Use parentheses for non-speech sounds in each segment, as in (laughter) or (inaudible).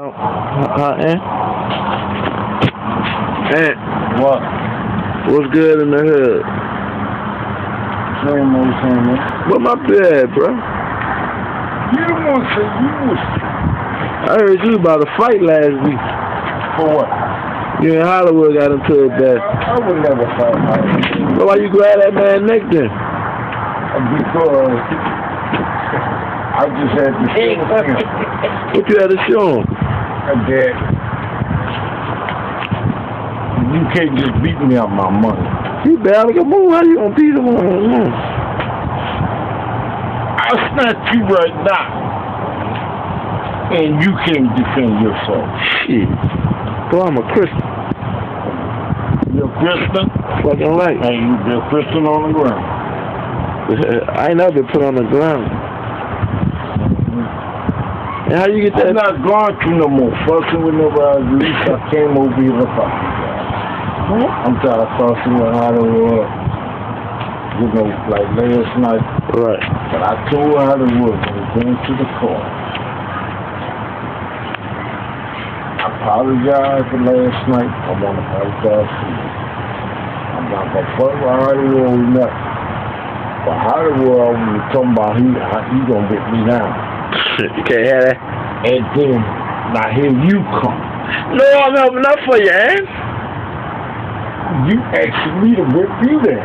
Oh, uh, Ant? Ant, What? what's good in the hood? Same old same old. What my bad, bro? You the one say you was I heard you about a fight last week. for what? You in Hollywood got into it bad. I would never fight like So why you grab that man neck then? because (laughs) I just had to show (laughs) him What you had to show him? That you can't just beat me out my money. You barely can move. How you gonna beat him on the moon? I'll snatch you right now. And you can't defend yourself. Shit. Boy, I'm a Christian. You're a Christian, Fucking right. and you be a Christian on the ground. (laughs) I ain't never been put on the ground. And how you get that? I'm not going through no more fussing with nobody. At least I came over here to fight. I'm tired of fussing with how to work. You know, like last night. Right. But I told her how to work when we came to the car. I apologize for last night. I want to apologize to you. I'm not going to fuck with Hollywood or nothing. But Hollywood, when you talking about he, he going to get me down. You can't have that. And then, now here you come. No, I'm helping up for you, Ant. You asked me to whip you down.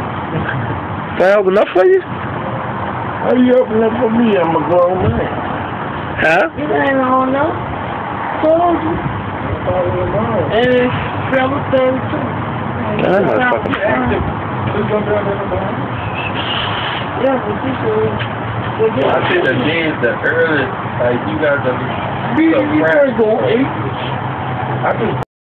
Can I help enough for you? How you helping up for me? I'm a grown man. Huh? You ain't on no. Told you. And it's seven thirty two. That motherfucker. Yeah, but she said. Well, I yeah. think the days, the early, like you guys are Me and you better go eight. I can